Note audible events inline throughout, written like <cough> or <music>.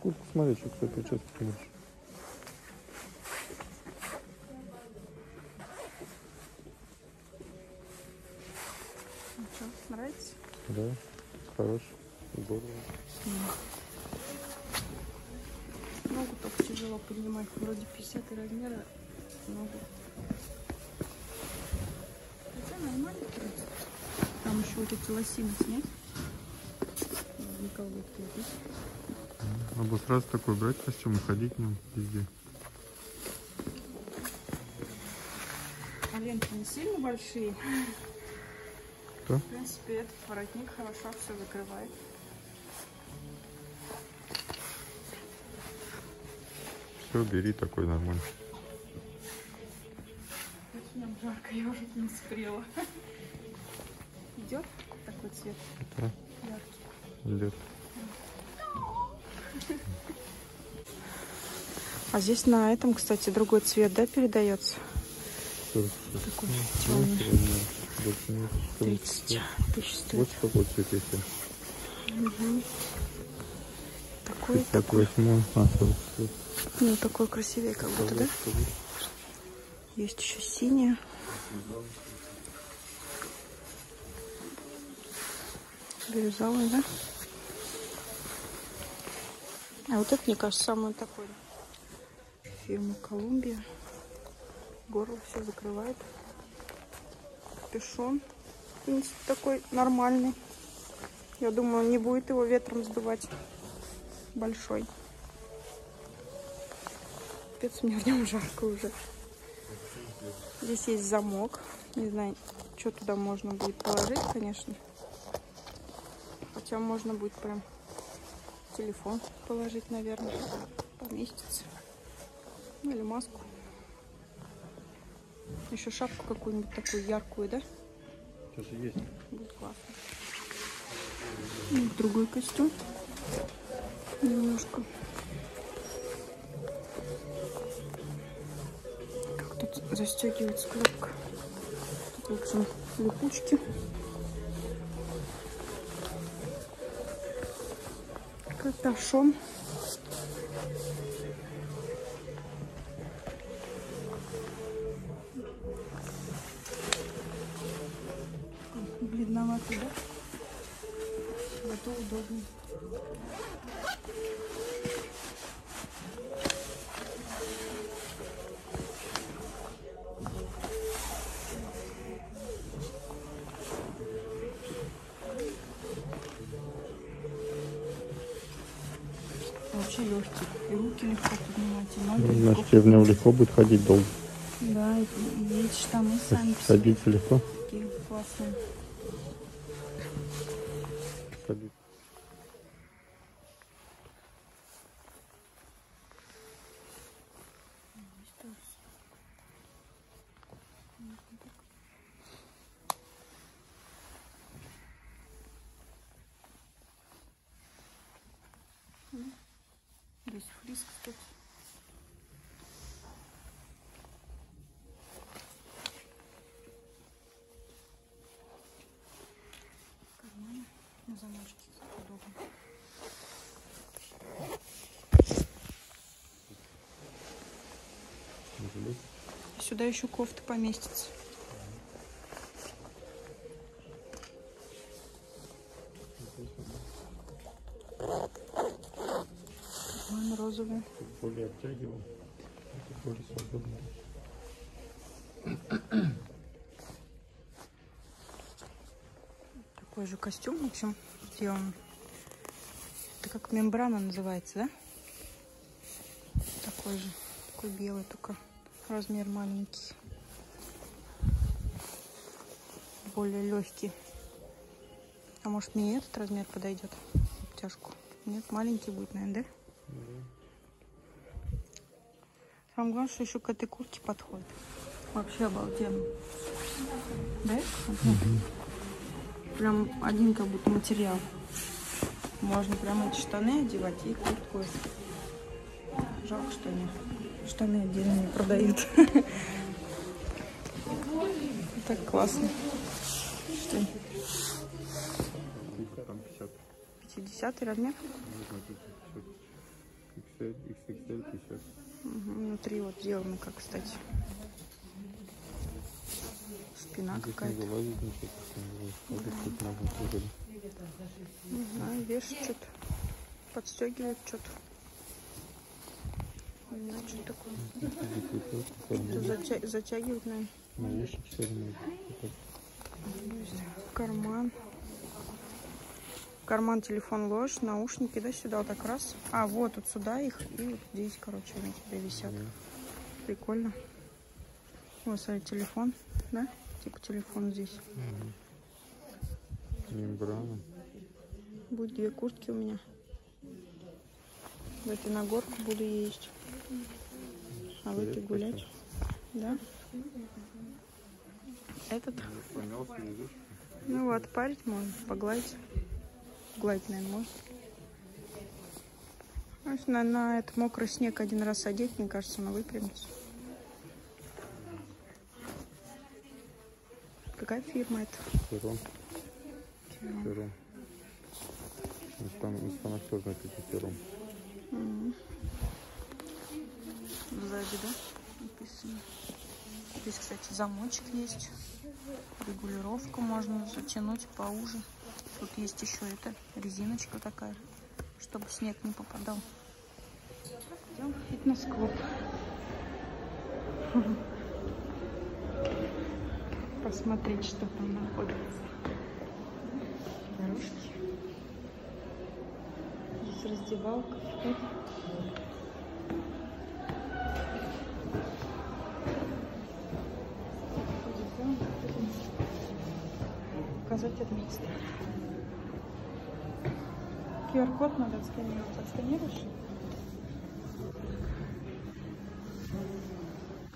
Куртку смотри, что какой прическа хочешь. Ну что, нравится? Да, хорош. Здорово. Ногу только тяжело поднимать. Вроде 50 размера ногу. Хотя нормально. Там еще вот эти лосины снять. Не колготки эти. Надо сразу такой брать костюм и ходить в нем везде. Коленки не сильно большие. Да? В принципе, этот воротник хорошо все закрывает. Все, бери такой нормальный. Очень жарко, я уже не спрела. Идет такой цвет Да, яркий. лет. А здесь на этом, кстати, другой цвет, да, передается? Такой темный. Ну, размер. Больше нет. 30 тысяч стоит. Вот какой цвет если. Такой, такой. 58 46. Ну, такой красивее, как будто, да? Есть еще синяя. Бирюзовая, да? А вот это, мне кажется, самый такой. Фирма Колумбия. Горло все закрывает. Капюшон. В принципе, такой нормальный. Я думаю, не будет его ветром сдувать. Большой. Капец, мне в нем жарко уже. Здесь есть замок. Не знаю, что туда можно будет положить, конечно. Хотя можно будет прям телефон положить, наверное. Поместится. Ну или маску. Еще шапку какую-нибудь такую яркую, да? Сейчас есть. Будет классно. И другой костюм. Немножко. Как тут застегивается клепка. Тут, в общем, липучки. Каташом. Длинновато, да? Зато удобно. Руки легко поднимать, и ноги легко. Значит, тебе в нем легко будет ходить долго. Да, и, и эти штаны сами Садиться легко. такие классные. Садиться. Здесь фриз, кстати. Карманы на замочке удобно. Сюда еще кофта поместится. Карманы розовые. Более обтягивал. Это более свободно. Такой же костюм, в общем, сделан. Это как мембрана называется, да? Такой же. Такой белый, только размер маленький. Более легкий. А может мне этот размер подойдет? Обтяжку. Нет, маленький будет, наверное, да? Самое главное, что еще к этой куртке подходит. Вообще обалденно. Да? Мгм. Прям один как будто материал. Можно прям эти штаны одевать и куртку. Жалко, что они штаны отдельно не продают. Так классно. Что, Там 50. 50 размер? Можно тут 50. XXL, XXL 50. Мгм, Внутри вот сделано, как, кстати. Не какая-то. не знаю, вешать что-то. Подстегивает что-то. Не знаю, что такое. Здесь вот Что карман. затя- затягивает, наверное. Ну, карман. Карман, телефон ложь, наушники, да, сюда вот так раз. А, вот, вот сюда их, и вот здесь, короче, они тебе висят. Прикольно. Вот, смотри, телефон, да? Типа телефон здесь. Мембрана. Будет две куртки у меня. В этой на горку буду ездить. А в этой гулять. Да? Этот? Ну вот, парить можно, погладить. Гладить, наверное, можно. На, на этот мокрый снег один раз одеть, мне кажется, она выпрямится. Какая фирма это? Испан... Испанок тоже написано пером. Сзади, да? Написано. Здесь, кстати, замочек есть. Регулировку можно затянуть поуже. Тут есть еще эта резиночка такая, чтобы снег не попадал. Идем в фитнес-клуб. Посмотреть, что там находится. Дорожки. Здесь раздевалка, вход. Это место. QR-код надо отсканировать. Отсканируешь?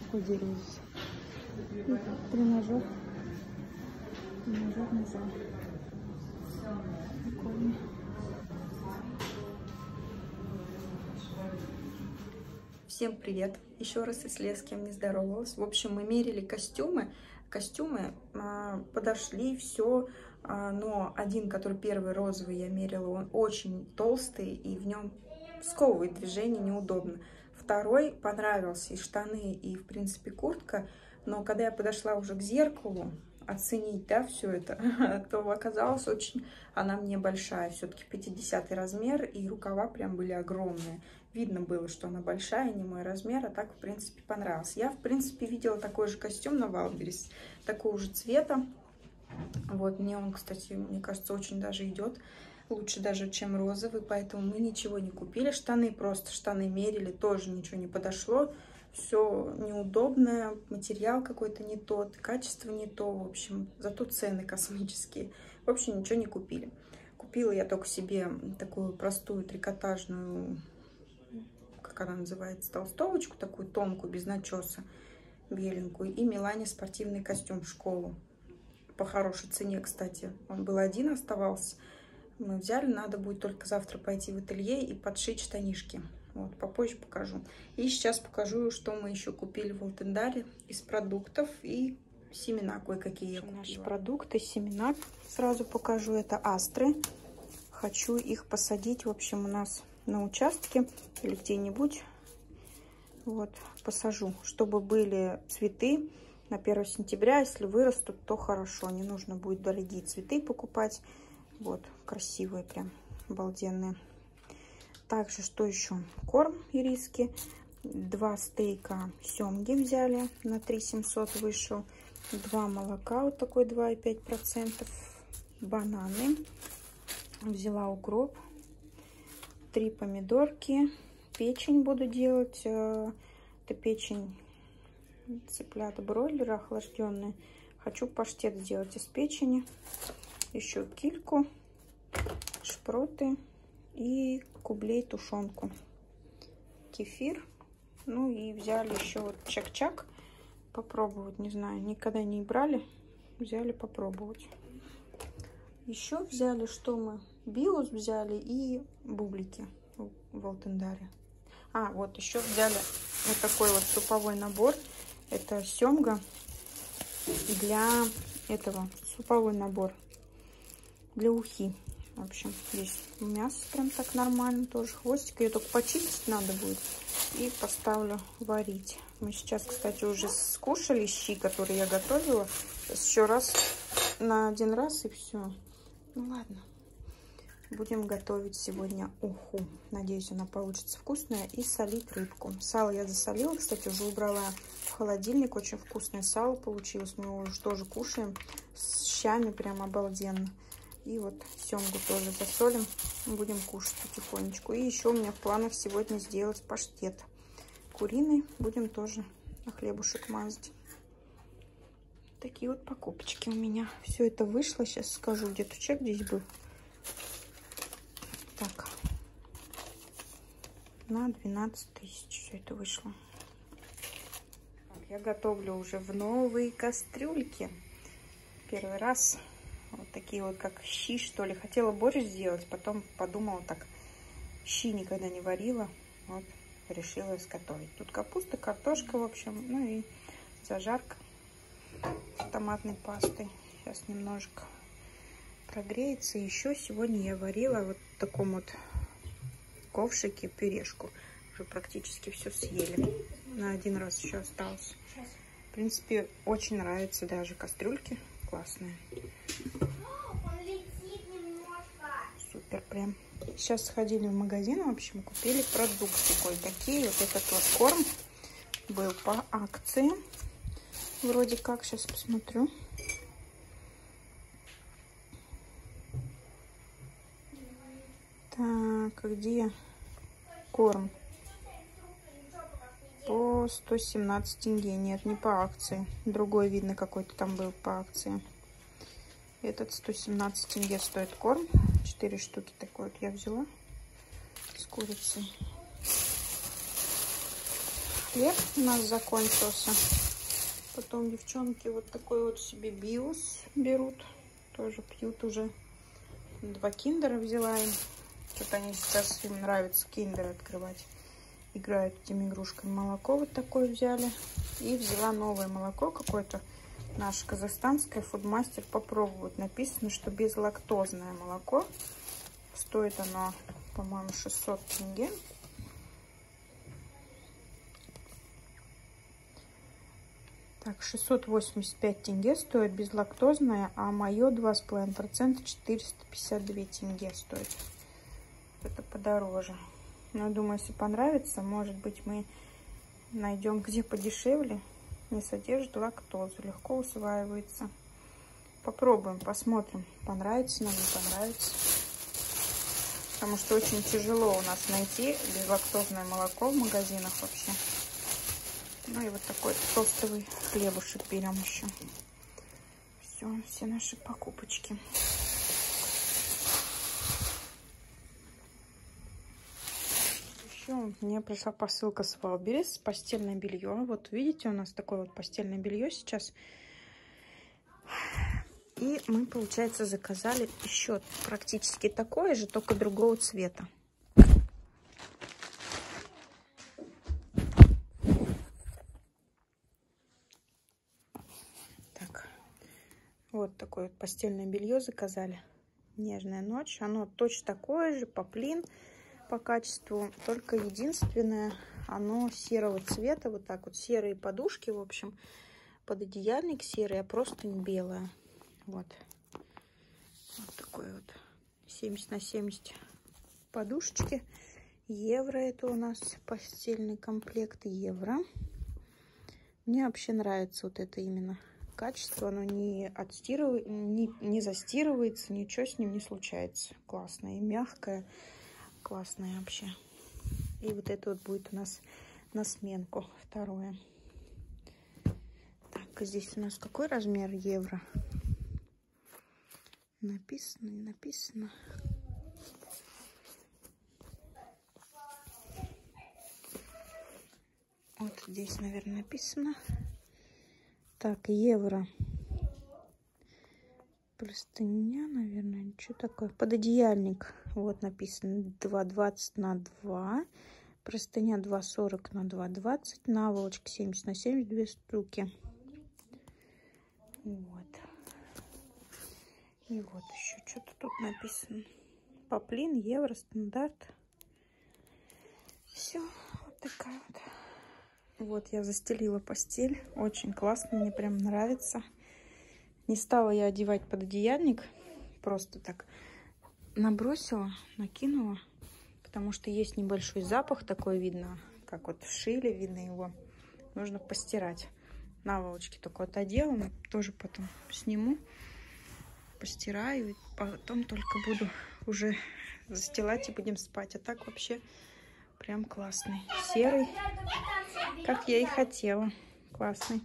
Какое дерево здесь? Тренажер. Тренажерный зал. Прикольно. Всем привет! Еще раз, если я с кем не здоровалась. В общем, мы мерили костюмы. Костюмы а, подошли, все. но один, который первый розовый я мерила, он очень толстый и в нем сковывает движение, неудобно. Второй понравился, и штаны, и, в принципе, куртка. Но когда я подошла уже к зеркалу, оценить, да, все это, <laughs> то оказалось очень, она мне большая, все-таки 50 размер, и рукава прям были огромные. Видно было, что она большая, не мой размер, а так, в принципе, понравился. Я, в принципе, видела такой же костюм на Валберис, такого же цвета. Вот, мне он, кстати, мне кажется, очень даже идет. Лучше даже, чем розовый, поэтому мы ничего не купили. Штаны просто, штаны мерили, тоже ничего не подошло. Все неудобное, материал какой-то не тот, качество не то, в общем, зато цены космические. В общем, ничего не купили. Купила я только себе такую простую трикотажную, как она называется, толстовочку, такую тонкую, без начеса, беленькую, и Милане спортивный костюм в школу. По хорошей цене, кстати. Он был один, оставался. Мы взяли, надо будет только завтра пойти в ателье и подшить штанишки. Вот, попозже покажу. И сейчас покажу, что мы еще купили в Алтендаре из продуктов и семена кое-какие я купила. Наши продукты, семена сразу покажу. Это астры. Хочу их посадить, в общем, у нас на участке или где-нибудь. Вот, посажу, чтобы были цветы на 1 сентября. Если вырастут, то хорошо. Не нужно будет дорогие цветы покупать. Вот, красивые прям, обалденные. Также, что еще? Корм ириски. Два стейка семги взяли. На 3 700 вышел. Два молока, вот такой 2,5%. Бананы. Взяла укроп. Три помидорки. Печень буду делать. Это печень цыплят бройлера охлажденная. Хочу паштет сделать из печени. Еще кильку, шпроты и кублей тушенку. Кефир. Ну и взяли еще вот чак-чак. Попробовать, не знаю, никогда не брали. Взяли попробовать. Еще взяли, что мы? Биос взяли и бублики в Алтендаре. А, вот еще взяли вот такой вот суповой набор. Это семга для этого суповой набор для ухи. В общем, здесь мясо прям так нормально тоже. Хвостик ее только почистить надо будет. И поставлю варить. Мы сейчас, кстати, уже скушали щи, которые я готовила. Еще раз на один раз и все. Ну ладно. Будем готовить сегодня уху. Надеюсь, она получится вкусная. И солить рыбку. Сало я засолила, кстати, уже убрала в холодильник. Очень вкусное сало получилось. Мы его уже тоже кушаем. С щами прям обалденно. И вот семгу тоже засолим. Будем кушать потихонечку. И еще у меня в планах сегодня сделать паштет куриный. Будем тоже на хлебушек мазать. Такие вот покупочки у меня. Все это вышло. Сейчас скажу, где-то чек здесь был. Так. На 12 тысяч все это вышло. Так, я готовлю уже в новые кастрюльки. Первый раз вот такие вот, как щи, что ли. Хотела борщ сделать, потом подумала так, щи никогда не варила. Вот, решила изготовить. Тут капуста, картошка, в общем, ну и зажарка с томатной пастой. Сейчас немножко прогреется. Еще сегодня я варила вот в таком вот ковшике пюрешку. Уже практически все съели. На один раз еще осталось. В принципе, очень нравятся даже кастрюльки. Классные. Супер прям. Сейчас сходили в магазин, в общем, купили продукты кое-какие. Вот этот вот корм был по акции. Вроде как, сейчас посмотрю. Так, где корм? По 117 тенге. Нет, не по акции. Другой, видно, какой-то там был по акции. Этот 117 тенге стоит корм. 4 штуки такой вот я взяла с курицей. Хлеб у нас закончился. Потом девчонки вот такой вот себе биос берут. Тоже пьют уже. Два киндера взяла им. Что-то они сейчас им нравится киндер открывать. Играют этими игрушками. Молоко вот такое взяли. И взяла новое молоко какое-то. Наше казахстанское. Фудмастер попробовать. Написано, что безлактозное молоко. Стоит оно, по-моему, 600 тенге. Так, 685 тенге стоит безлактозное, а мое 2,5% 452 тенге стоит это подороже. Но я думаю, если понравится, может быть, мы найдем где подешевле. Не содержит лактозу, легко усваивается. Попробуем, посмотрим, понравится нам, не понравится. Потому что очень тяжело у нас найти безлактозное молоко в магазинах вообще. Ну и вот такой тостовый хлебушек берем еще. Все, все наши покупочки. Еще мне пришла посылка с Wildberries, постельное белье. Вот видите, у нас такое вот постельное белье сейчас. И мы, получается, заказали еще практически такое же, только другого цвета. Так, вот такое вот постельное белье заказали. Нежная ночь. Оно точно такое же, поплин по качеству. Только единственное, оно серого цвета. Вот так вот серые подушки, в общем. Пододеяльник серый, а просто не белая. Вот. Вот такой вот 70 на 70 подушечки. Евро это у нас постельный комплект евро. Мне вообще нравится вот это именно качество. Оно не отстирывает, не, не застирывается, ничего с ним не случается. Классное и мягкое классная вообще. И вот это вот будет у нас на сменку второе. Так, здесь у нас какой размер евро? Написано, не написано. Вот здесь, наверное, написано. Так, евро простыня, наверное, что такое? Пододеяльник. Вот написано 2,20 на 2. Простыня 2,40 на 2,20. Наволочка 70 на 70, две штуки. Вот. И вот еще что-то тут написано. Поплин, евро, стандарт. Все, вот такая вот. Вот я застелила постель. Очень классно, мне прям нравится. Не стала я одевать пододеяльник. Просто так набросила, накинула. Потому что есть небольшой запах такой видно. Как вот шили, видно его. Нужно постирать. Наволочки только вот одела. Тоже потом сниму. Постираю. И потом только буду уже застилать и будем спать. А так вообще прям классный. Серый. Как я и хотела. Классный.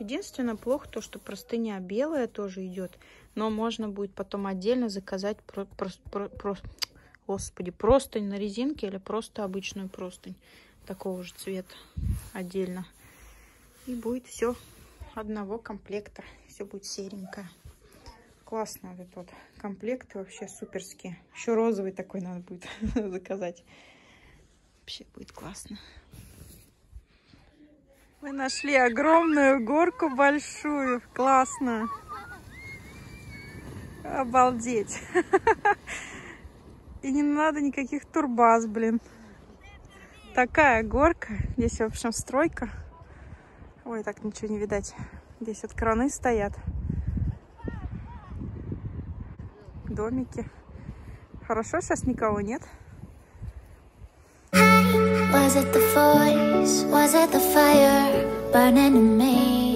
Единственное, плохо то, что простыня белая тоже идет. Но можно будет потом отдельно заказать про, про, про, про, господи, простынь на резинке или просто обычную простынь такого же цвета отдельно. И будет все одного комплекта. Все будет серенькое. Классно вот этот комплект. Вообще суперский. Еще розовый такой надо будет <laughs> заказать. Вообще будет классно. Мы нашли огромную горку большую. Классно. Обалдеть. <laughs> И не надо никаких турбаз, блин. Такая горка. Здесь, в общем, стройка. Ой, так ничего не видать. Здесь вот краны стоят. Домики. Хорошо, сейчас никого нет. Was it the voice? Was it the fire burning in me?